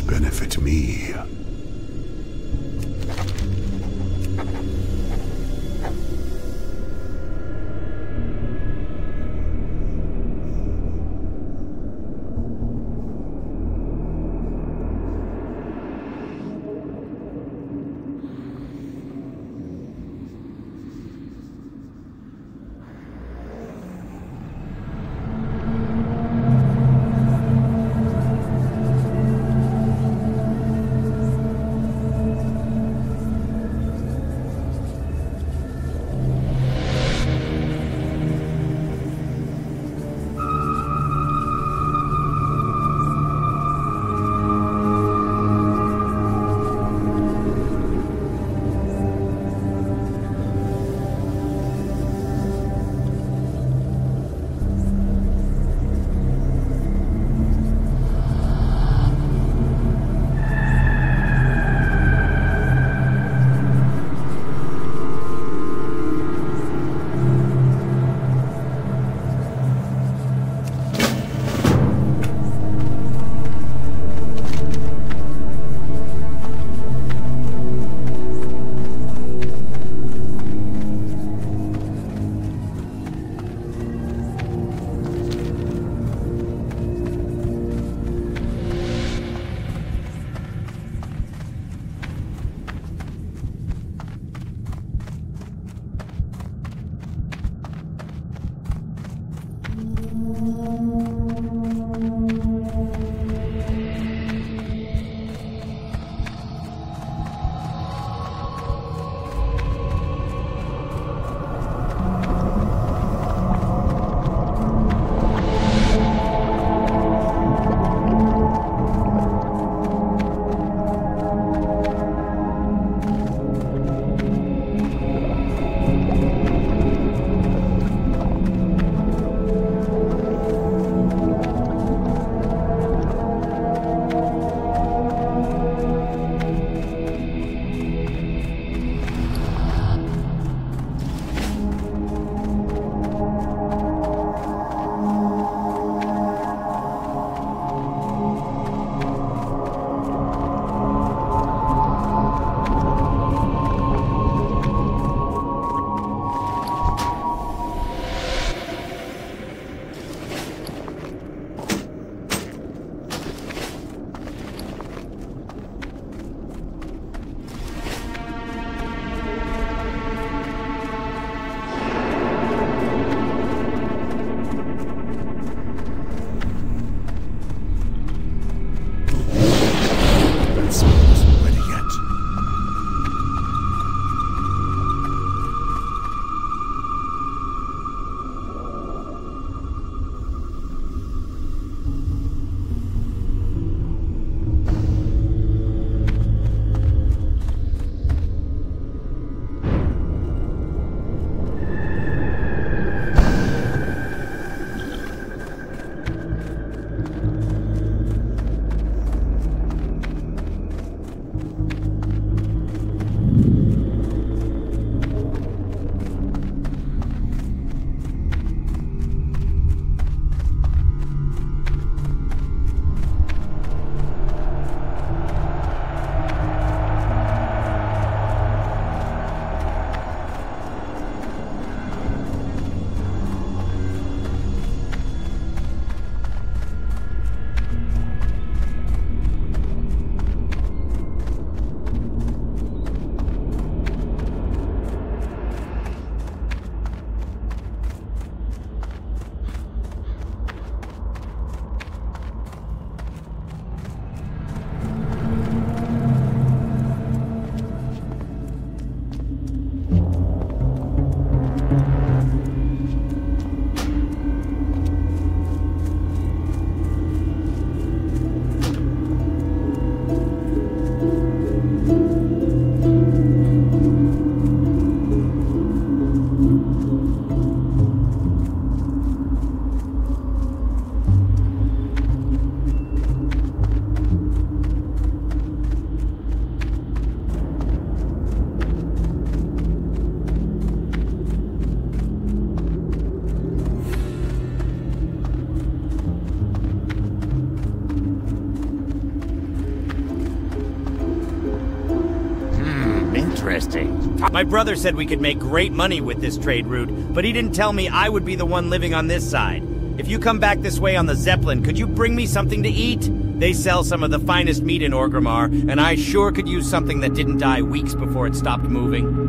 benefit me? My brother said we could make great money with this trade route, but he didn't tell me I would be the one living on this side. If you come back this way on the Zeppelin, could you bring me something to eat? They sell some of the finest meat in Orgrimmar, and I sure could use something that didn't die weeks before it stopped moving.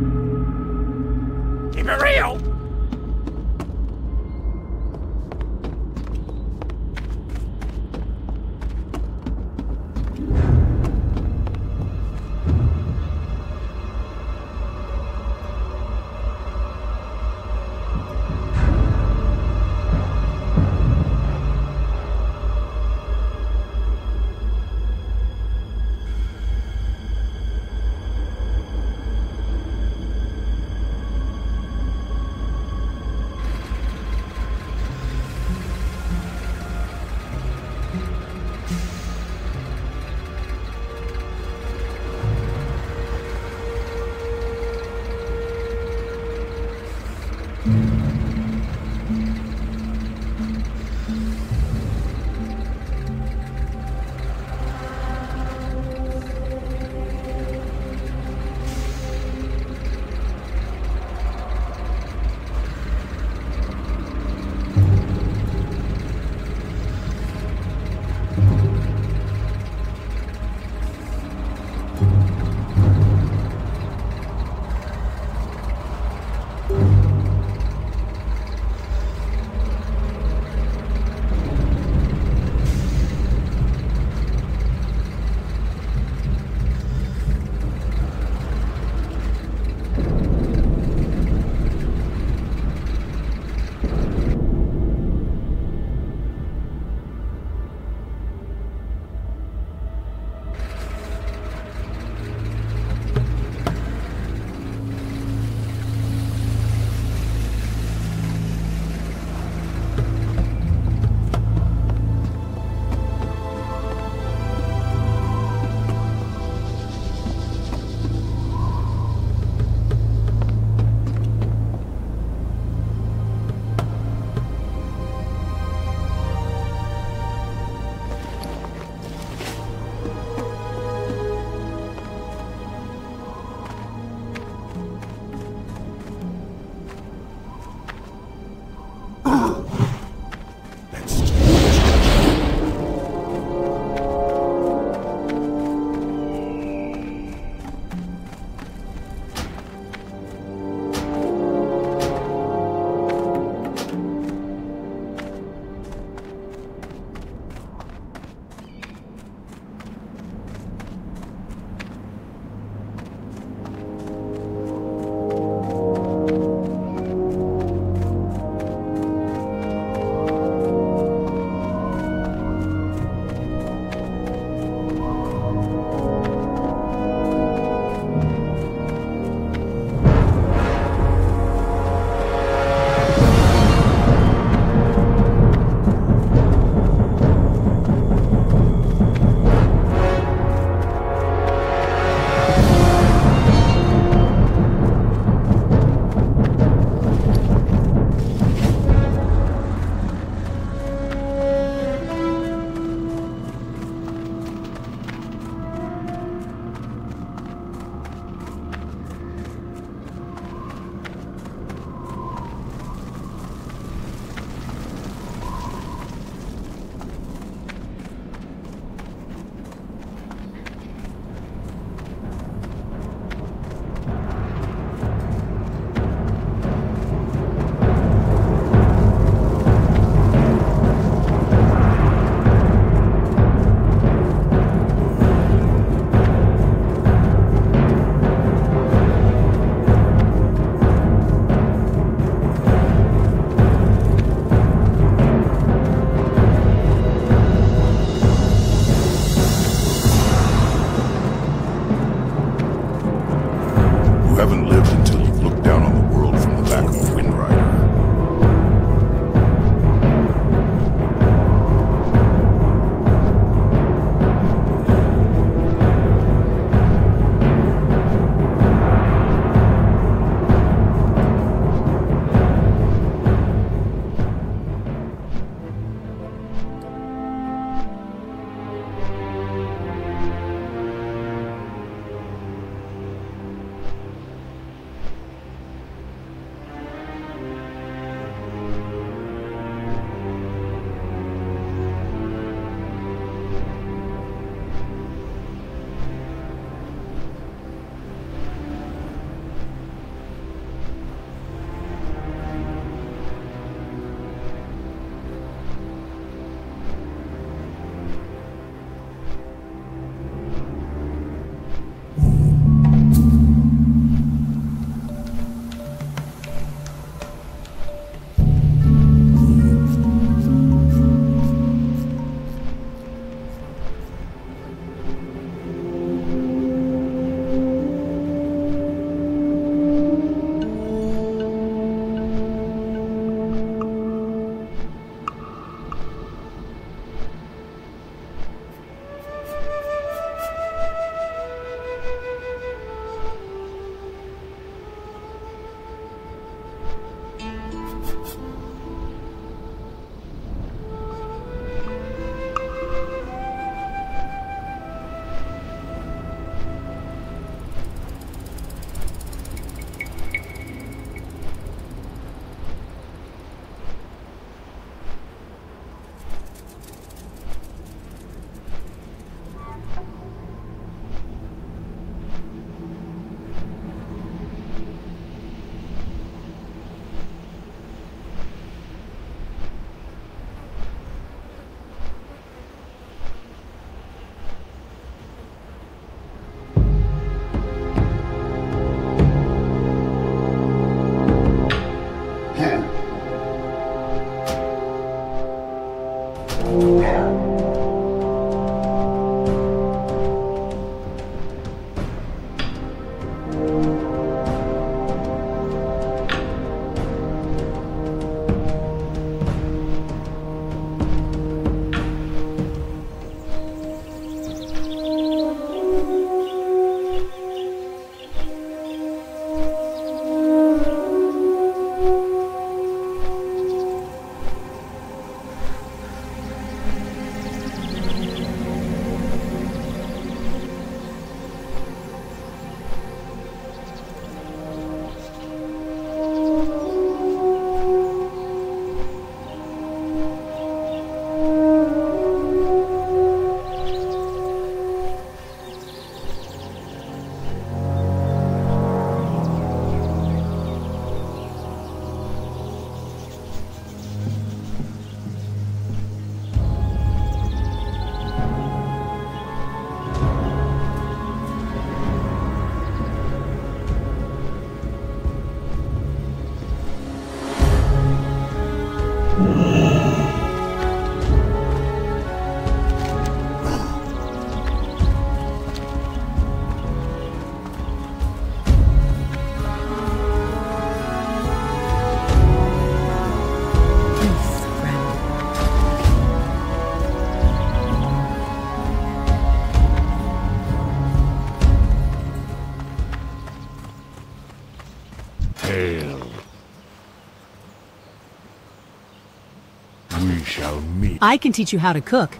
I can teach you how to cook.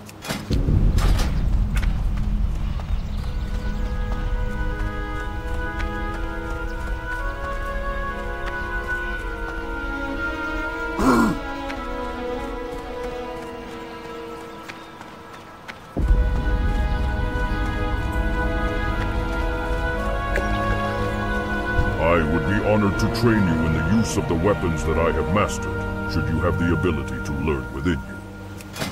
I would be honored to train you in the use of the weapons that I have mastered, should you have the ability to learn within you.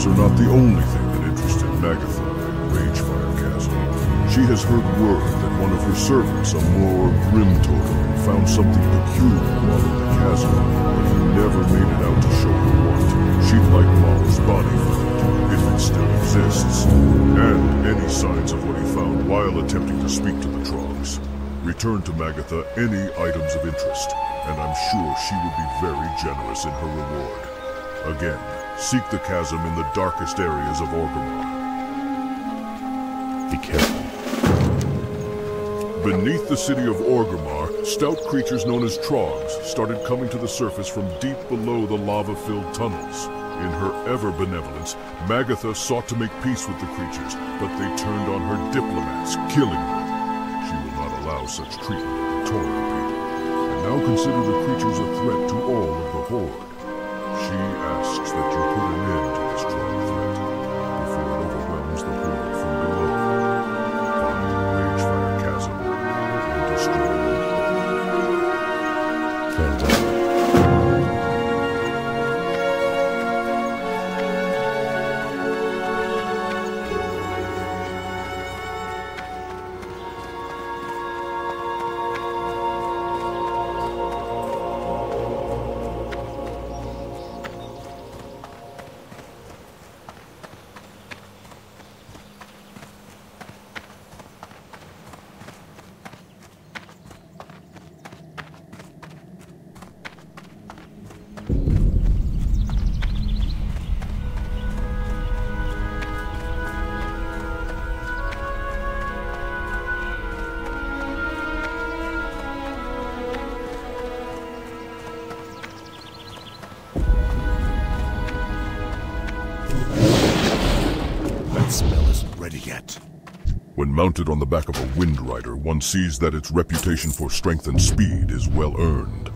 Are not the only thing that interested Magatha in Ragefire Chasm. She has heard word that one of her servants, a more grim totem, found something peculiar while in the chasm, but he never made it out to show her what. She'd like Maur's body found, if it still exists, and any signs of what he found while attempting to speak to the Troggs. Return to Magatha any items of interest, and I'm sure she would be very generous in her reward. Again, seek the chasm in the darkest areas of Orgrimmar. Be careful. Beneath the city of Orgrimmar, stout creatures known as Troggs started coming to the surface from deep below the lava-filled tunnels. In her ever-benevolence, Magatha sought to make peace with the creatures, but they turned on her diplomats, killing them. She will not allow such treatment of the tauren people, and now consider the creatures a threat to all of the Horde. She asks that you put an end to this Trogg mounted on the back of a Wind Rider, one sees that its reputation for strength and speed is well earned.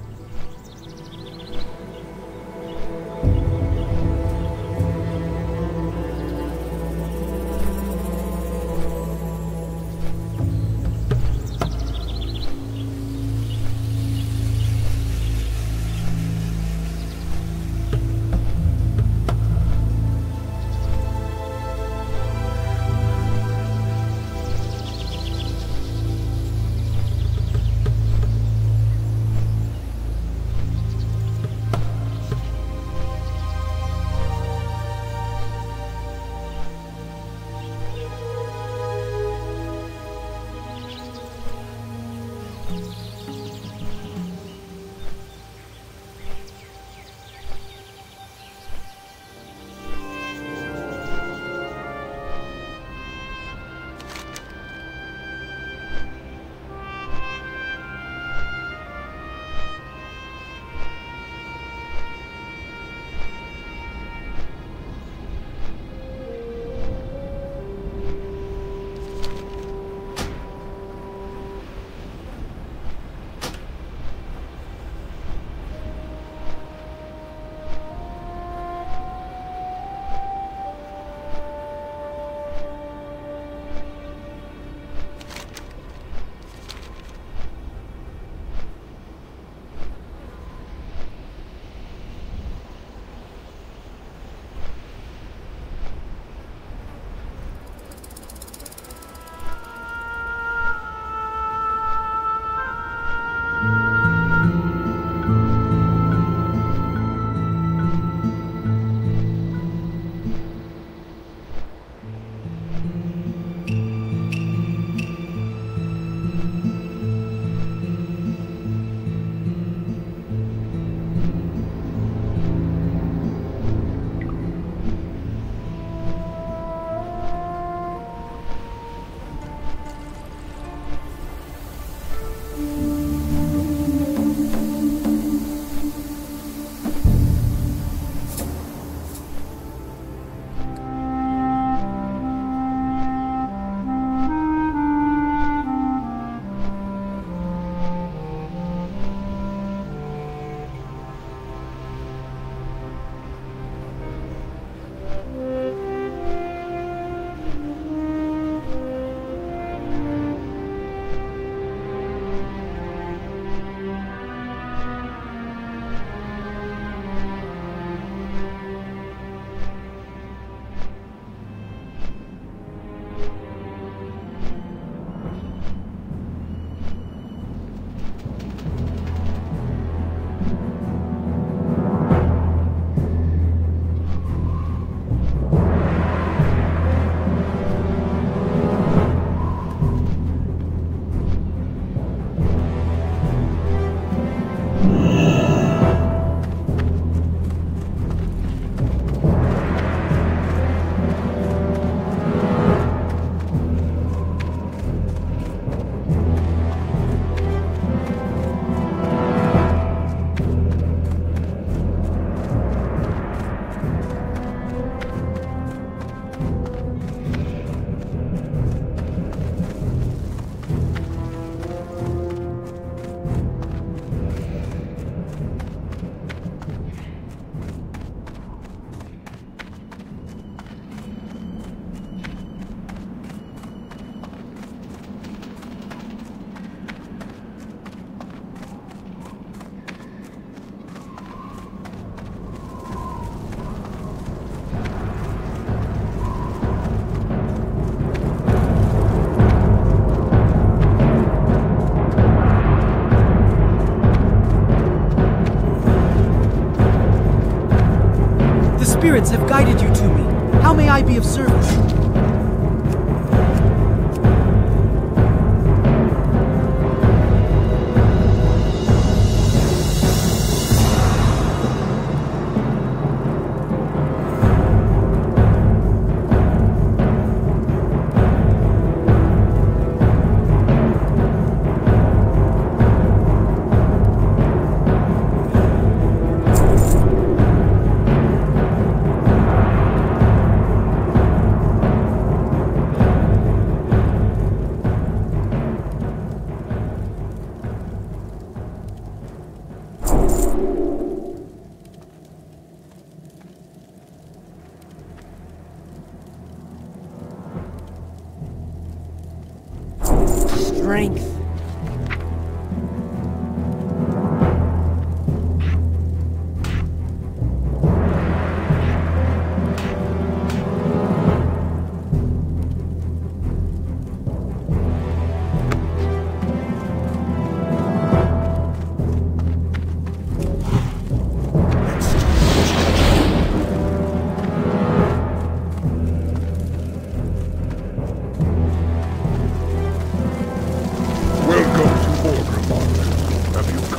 Spirits have guided you to me. How may I be of service?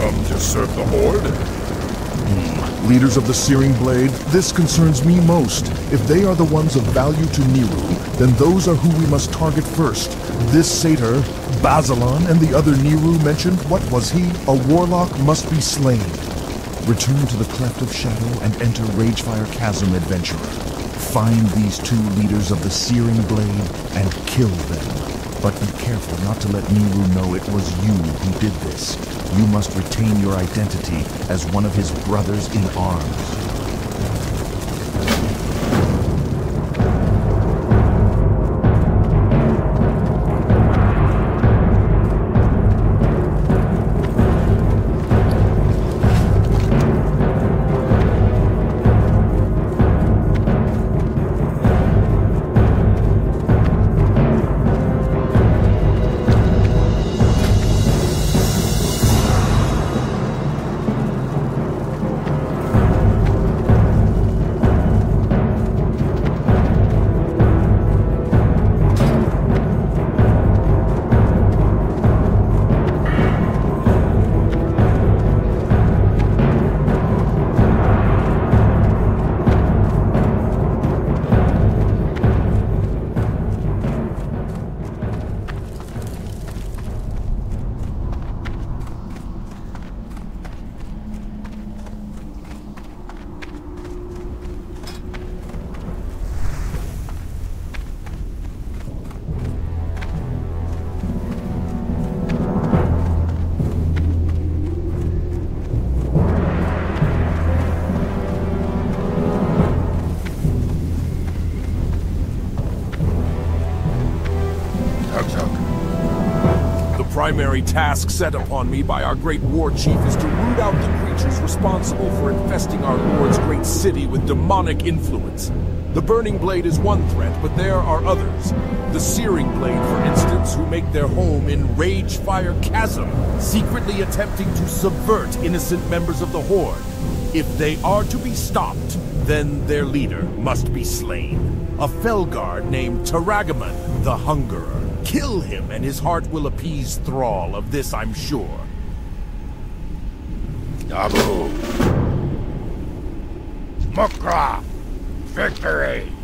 Come to serve the Horde? Hmm. Leaders of the Searing Blade, this concerns me most. If they are the ones of value to Neeru, then those are who we must target first. This satyr, Bazzalan, and the other Neeru mentioned, what was he? A warlock must be slain. Return to the Cleft of Shadow and enter Ragefire Chasm, adventurer. Find these two leaders of the Searing Blade and kill them. But be careful not to let Neeru know it was you who did this. You must retain your identity as one of his brothers in arms. Primary task set upon me by our great war chief is to root out the creatures responsible for infesting our lord's great city with demonic influence. The Burning Blade is one threat, but there are others. The Searing Blade, for instance, who make their home in Ragefire Chasm, secretly attempting to subvert innocent members of the Horde. If they are to be stopped, then their leader must be slain. A Felguard named Taragaman, the Hungerer. Kill him and his heart will appease Thrall, of this I'm sure. Abu. Mukra. Victory.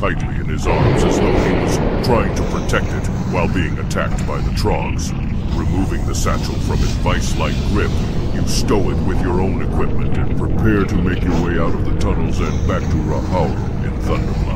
Tightly in his arms as though he was trying to protect it while being attacked by the Troggs. Removing the satchel from its vice-like grip, you stow it with your own equipment and prepare to make your way out of the tunnels and back to Rahauro in Thunder Bluff.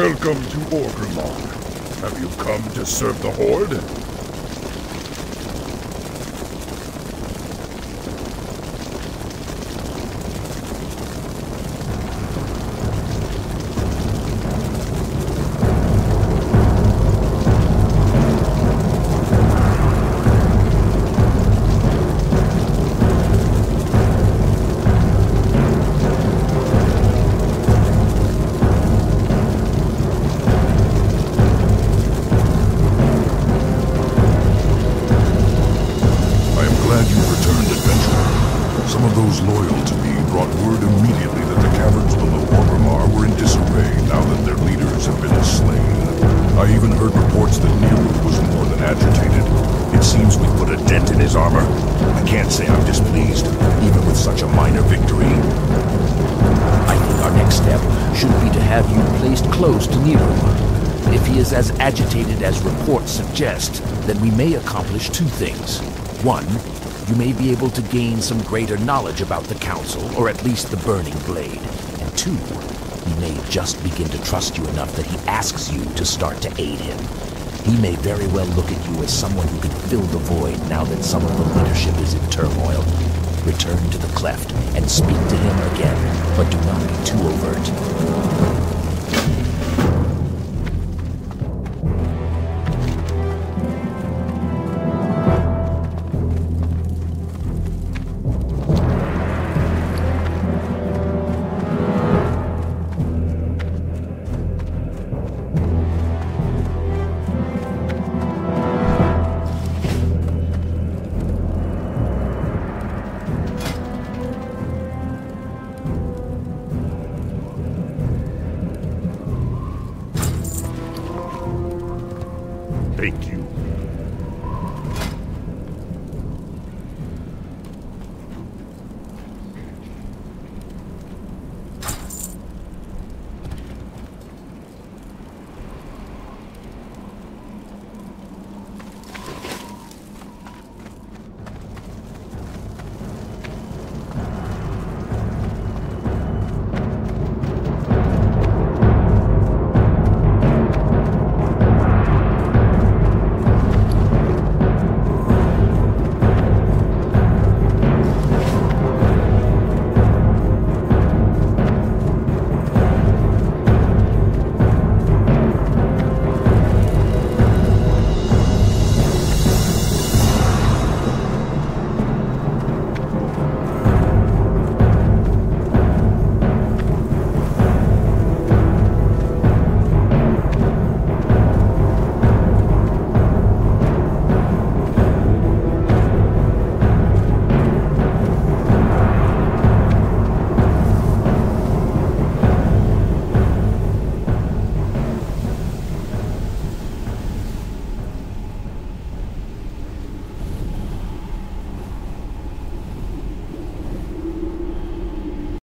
Welcome to Orgrimmar. Have you come to serve the Horde? Accomplish two things. One, you may be able to gain some greater knowledge about the Council, or at least the Burning Blade. And two, he may just begin to trust you enough that he asks you to start to aid him. He may very well look at you as someone who can fill the void now that some of the leadership is in turmoil. Return to the cleft and speak to him again, but do not be too overt.